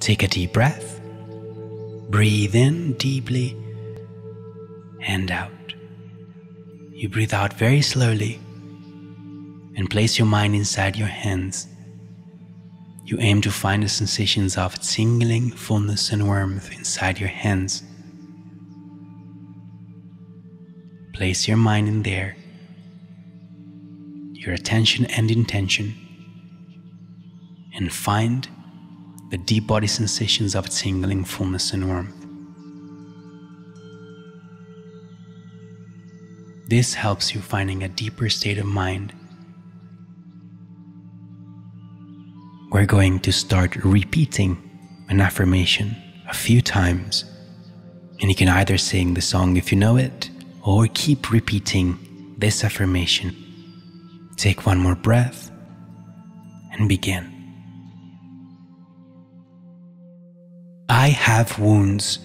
Take a deep breath. Breathe in deeply and out. You breathe out very slowly and place your mind inside your hands. You aim to find the sensations of tingling, fullness, and warmth inside your hands. Place your mind in there, your attention and intention, and find the deep body sensations of tingling, fullness, and warmth. This helps you finding a deeper state of mind. We're going to start repeating an affirmation a few times. And you can either sing the song if you know it or keep repeating this affirmation. Take one more breath and begin. I have wounds.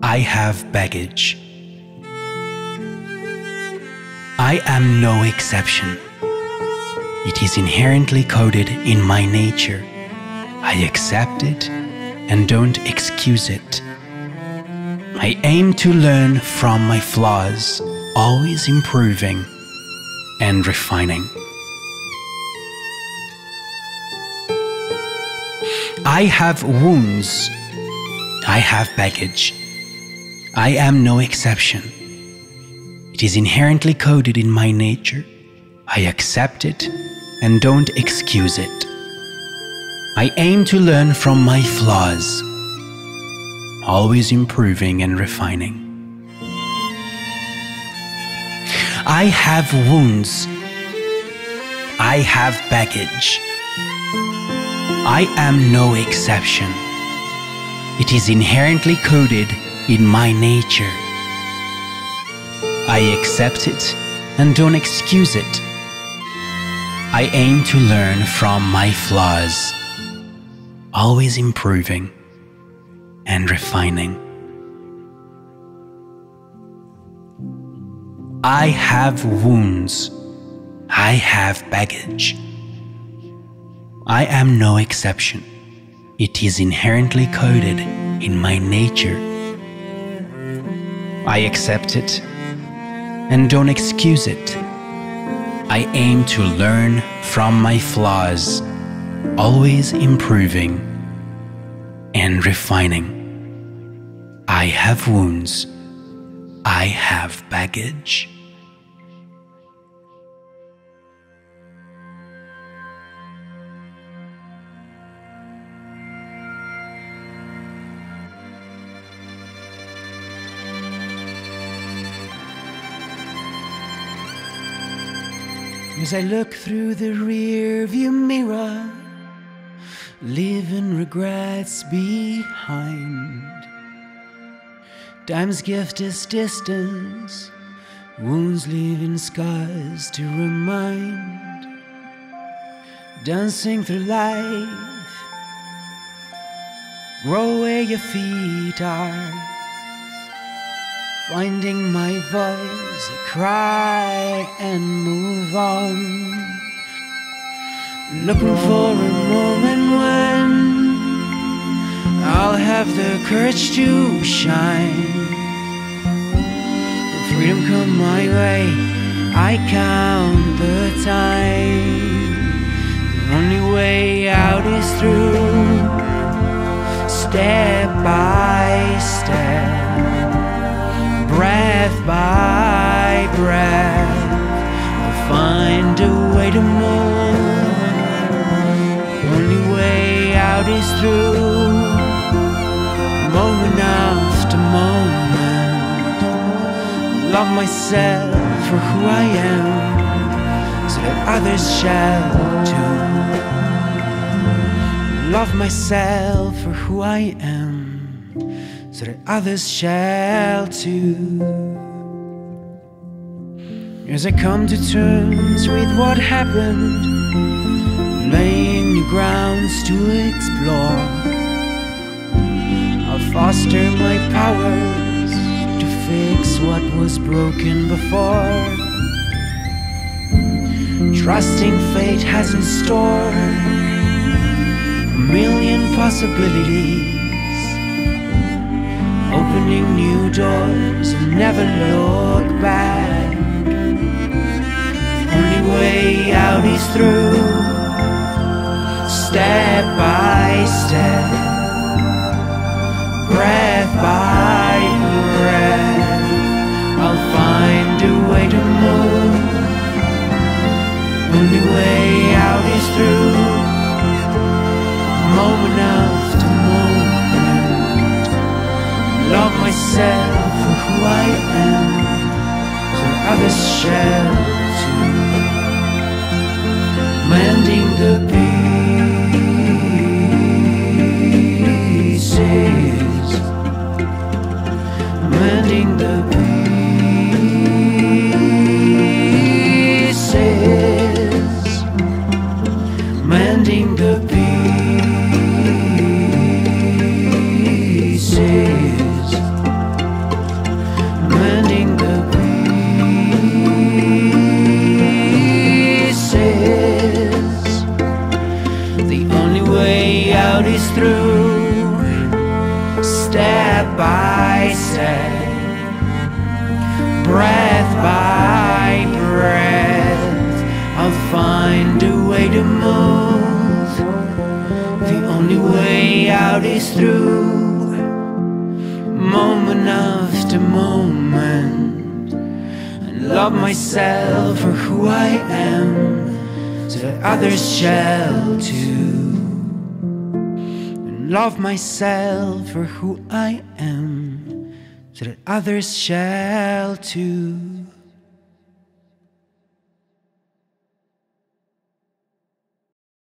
I have baggage. I am no exception. It is inherently coded in my nature. I accept it and don't excuse it. I aim to learn from my flaws, always improving and refining. I have wounds. I have baggage. I am no exception. It is inherently coded in my nature. I accept it and don't excuse it. I aim to learn from my flaws, always improving and refining. I have wounds. I have baggage. I am no exception. It is inherently coded in my nature. I accept it and don't excuse it. I aim to learn from my flaws, always improving and refining. I have wounds. I have baggage. I am no exception. It is inherently coded in my nature. I accept it and don't excuse it. I aim to learn from my flaws, always improving and refining. I have wounds. I have baggage. As I look through the rear view mirror, leaving regrets behind. Time's gift is distance, wounds leaving scars to remind. Dancing through life, grow where your feet are. Finding my voice, I cry and move on. Looking for a moment when I'll have the courage to shine. When freedom come my way, I count the time. The only way out is through, step by breath, I'll find a way to move. Only way out is through, moment after moment. Love myself for who I am, so that others shall too. Love myself for who I am so that others shall too. As I come to terms with what happened, laying new grounds to explore, I'll foster my powers to fix what was broken before. Trusting fate has in store a million possibilities, opening new doors and never look back. Way out is through, step by step, breath by breath. I'll find a way to move. Only way out is through moment after moment. Love myself for who I am, so others shall by step, breath by breath. I'll find a way to move. The only way out is through, moment after moment. And love myself for who I am, so that others shall too. Love myself for who I am, so that others shall too.